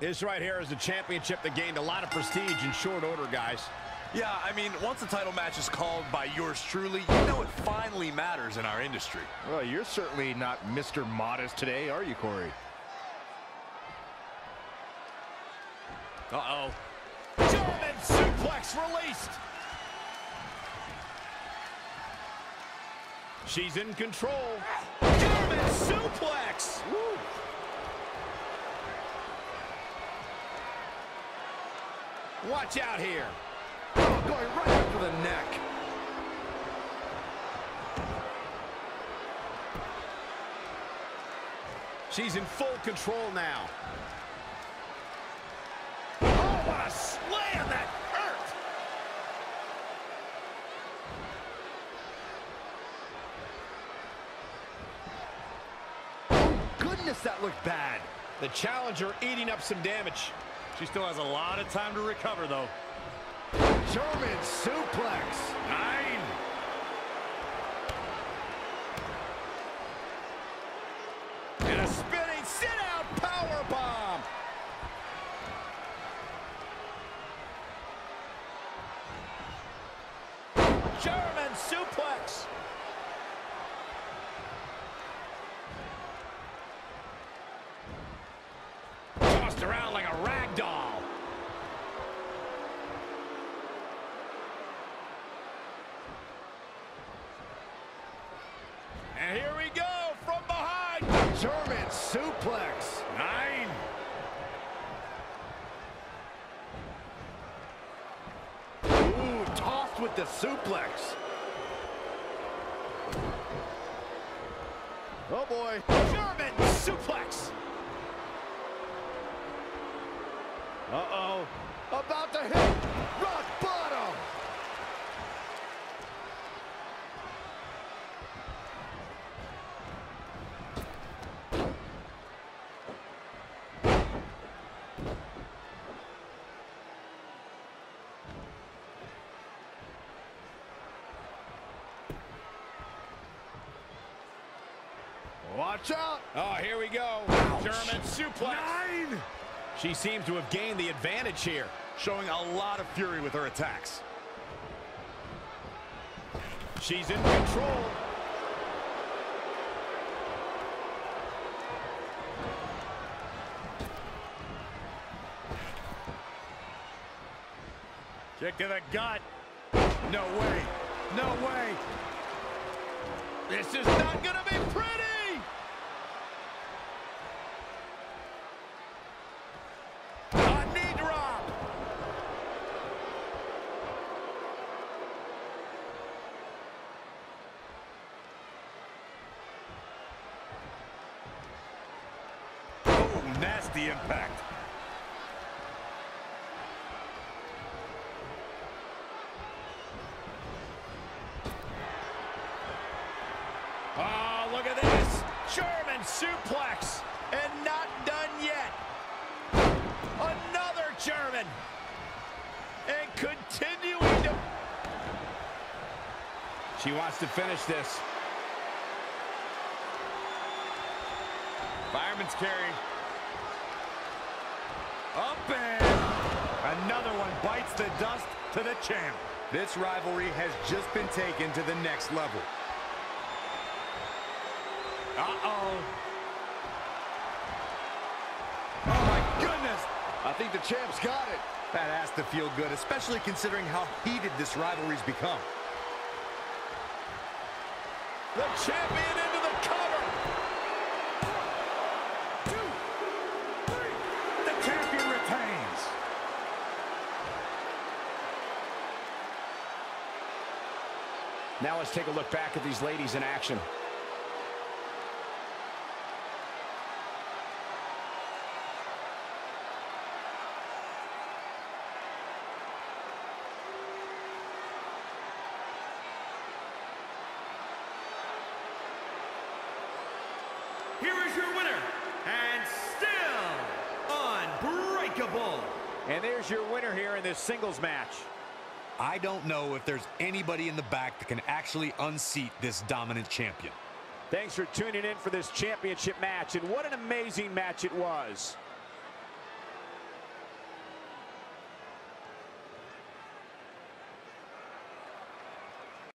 This right here is a championship that gained a lot of prestige in short order, guys. Yeah, I mean, once a title match is called by yours truly, you know it finally matters in our industry. Well, you're certainly not Mr. Modest today, are you, Corey? Uh-oh. German suplex released. She's in control. German suplex. Woo. Watch out here. Oh, going right after the neck. She's in full control now. Oh, what a slam that hurt. Oh, goodness, that looked bad. The challenger eating up some damage. She still has a lot of time to recover, though. German suplex. Nine. And a spinning sit-out power bomb. German suplex. Tossed around like a rag doll. And here we go from behind. German suplex. Nine. Ooh, tossed with the suplex. Oh, boy. German suplex. Watch out. Oh, here we go. German suplex. Nine. She seems to have gained the advantage here. Showing a lot of fury with her attacks. She's in control. Kick to the gut. No way. No way. This is not going to be pretty. A knee drop. Oh, impact. Oh, look at this. German suplex. And not done yet. Another German. And continuing to... She wants to finish this. Fireman's carry. Up and another one bites the dust to the champ. This rivalry has just been taken to the next level. Uh-oh. Oh, my goodness. I think the champ's got it. That has to feel good, especially considering how heated this rivalry's become. The champion into the cover. Now let's take a look back at these ladies in action. Here is your winner, and still unbreakable. And there's your winner here in this singles match. I don't know if there's anybody in the back that can actually unseat this dominant champion. Thanks for tuning in for this championship match, and what an amazing match it was.